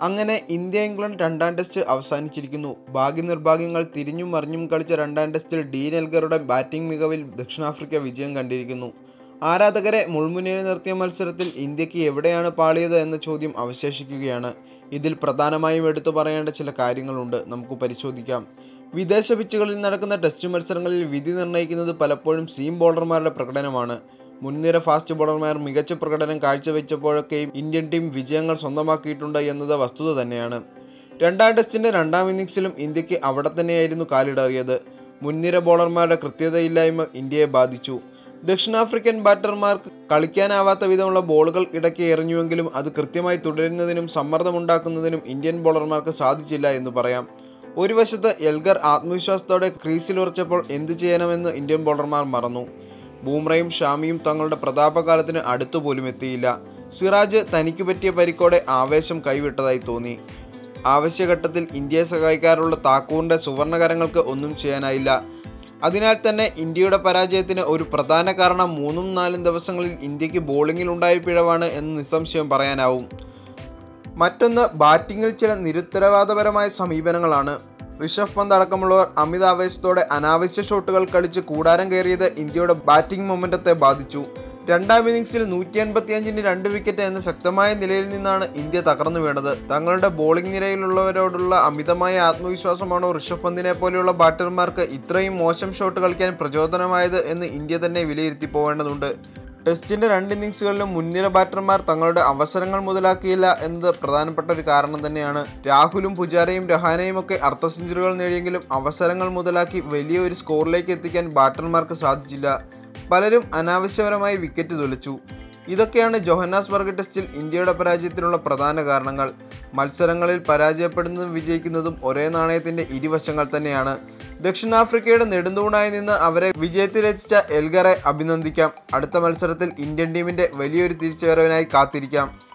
അങ്ങനെ India England രണ്ടാം test അവസാനിച്ചിരിക്കുന്നു. ഭാഗ്യ നിർഭാഗ്യങ്ങൾ തിരിഞ്ഞും മറിഞ്ഞും കളിച്ച രണ്ടാം ടെസ്റ്റിൽ ഡീൻ എൽഗറുടെ ബാറ്റിംഗ് മികവിൽ ദക്ഷിണാഫ്രിക്ക വിജയം കണ്ടിരിക്കുന്നു. ആരാധകരെ മുൾമുനയിൽ നിർത്തിയ മത്സരത്തിൽ ഇന്ത്യയ്ക്ക് എവിടെയാണ് പാളിയത് എന്ന ചോദ്യം അവശേഷിക്കുകയാണ്. ഇതിൽ പ്രധാനമായും എടുത്തു പറയേണ്ട ചില കാര്യങ്ങളുണ്ട്. നമുക്ക് പരിശോധിക്കാം. വിദേശ പിച്ചുകളിൽ നടക്കുന്ന ടെസ്റ്റ് മത്സരങ്ങളിൽ വിധി നിർണയിക്കുന്നത് പലപ്പോഴും സീം ബോളർമാരുടെ പ്രകടനമാണ്. മുൻനിര ഫാസ്റ്റ് ബോളർമാർ മികച്ച പ്രകടനം കാഴ്ചവെച്ചപ്പോഴൊക്കെയും ഇന്ത്യൻ ടീം വിജയങ്ങൾ സ്വന്തമാക്കിയിട്ടുണ്ട് എന്നത് വസ്തുത തന്നെയാണ്. രണ്ടാം ടെസ്റ്റിന്റെ രണ്ടാം ഇന്നിംഗ്സിലും ഇന്ത്യയ്ക്ക് അവിടെ തന്നെയായിരുന്നു കാലിടറിയത്. മുൻനിര ബോളർമാരുടെ കൃത്യതയില്ലായ്മ ഇന്ത്യയെ ബാധിച്ചു. ദക്ഷിണാഫ്രിക്കൻ ബാറ്റർമാർക്ക് കളിക്കാനാവാത്ത വിധമുള്ള ബോളുകൾ ഇടയ്ക്ക് എറിഞ്ഞുവെങ്കിലും അത് കൃത്യമായി തുടരുന്നതിനും സമ്മർദ്ദമുണ്ടാക്കുന്നതിനും ഇന്ത്യൻ ബോളർമാർക്ക് സാധിച്ചില്ല എന്ന് പറയാം. ഒരു വശത്ത് എൽഗർ ആത്മവിശ്വാസത്തോടെ ക്രീസിൽ ഉറച്ചപ്പോൾ എന്തു ചെയ്യണമെന്ന് ഇന്ത്യൻ ബോളർമാർ മറന്നു. ബൂമ്രയും ഷാമിയും തങ്ങളുടെ പ്രതാപകാലത്തിന് അടുത്തുപോലും എത്തിയില്ല. സിറാജ് തനിക്ക് പറ്റിയ പരിക്കോടെ ആവേശം കൈവിട്ടതായി തോന്നി. ആവശ്യഘട്ടത്തിൽ ഇന്ത്യയെ സഹായിക്കാറുള്ള താക്കൂറിന്റെ സുവർണകരങ്ങൾക്ക് ഒന്നും ചെയ്യാനായില്ല. അതിനാൽ തന്നെ ഇന്ത്യയുടെ പരാജയത്തിന് ഒരു പ്രധാന കാരണം മൂന്നും നാലും ദിവസങ്ങളിൽ ഇന്ത്യയ്ക്ക് ബോളിങ്ങിൽ ഉണ്ടായ പിഴവാണ് എന്ന് നിസ്സംശയം പറയാനാവും. മറ്റൊന്ന് ബാറ്റിങ്ങിൽ ചില നിരുത്തരവാദപരമായ സമീപനങ്ങളാണ്. ഋഷഭ് പന്ത് അടക്കമുള്ളവർ അമിത ആവേശത്തോടെ അനാവശ്യ ഷോട്ടുകൾ കളിച്ച് കൂടാരം കയറിയത് ഇന്ത്യയുടെ ബാറ്റിംഗ് മൊമെന്റത്തെ ബാധിച്ചു. രണ്ടാം ഇന്നിംഗ്സിൽ നൂറ്റി അൻപത്തിയഞ്ചിന് രണ്ട് വിക്കറ്റ് എന്ന ശക്തമായ നിലയിൽ നിന്നാണ് ഇന്ത്യ തകർന്നു വീണത്. തങ്ങളുടെ ബോളിംഗ് നിരയിലുള്ളവരോടുള്ള അമിതമായ ആത്മവിശ്വാസമാണോ ഋഷഭ് പന്തിനെ പോലെയുള്ള ബാറ്റർമാർക്ക് ഇത്രയും മോശം ഷോട്ട് കളിക്കാൻ പ്രചോദനമായത് എന്ന് ഇന്ത്യ തന്നെ വിലയിരുത്തി പോവേണ്ടതുണ്ട് ടെസ്റ്റിന്റെ രണ്ട് ഇന്നിങ്സുകളിലും മുൻനിര ബാറ്റർമാർ തങ്ങളുടെ അവസരങ്ങൾ മുതലാക്കിയില്ല എന്നത് പ്രധാനപ്പെട്ട ഒരു കാരണം തന്നെയാണ്. രാഹുലും പുജാരയും രഹാനയും ഒക്കെ അർദ്ധ സെഞ്ചുറികൾ നേടിയെങ്കിലും അവസരങ്ങൾ മുതലാക്കി വലിയൊരു സ്കോറിലേക്ക് എത്തിക്കാൻ ബാറ്റർമാർക്ക് സാധിച്ചില്ല. പലരും അനാവശ്യപരമായി വിക്കറ്റ് തുലച്ചു. ഇതൊക്കെയാണ് ജോഹന്നാസ്ബർഗ് ടെസ്റ്റിൽ ഇന്ത്യയുടെ പരാജയത്തിനുള്ള പ്രധാന കാരണങ്ങൾ. മത്സരങ്ങളിൽ പരാജയപ്പെടുന്നതും വിജയിക്കുന്നതും ഒരേ നാണയത്തിന്റെ ഇരുവശങ്ങൾ തന്നെയാണ്. ദക്ഷിണാഫ്രിക്കയുടെ നെടുന്തൂണായി നിന്ന് അവരെ വിജയത്തിലെത്തിച്ച എൽഗറെ അഭിനന്ദിക്കാം. അടുത്ത മത്സരത്തിൽ ഇന്ത്യൻ ടീമിന്റെ വലിയൊരു തിരിച്ചുവരവിനായി കാത്തിരിക്കാം.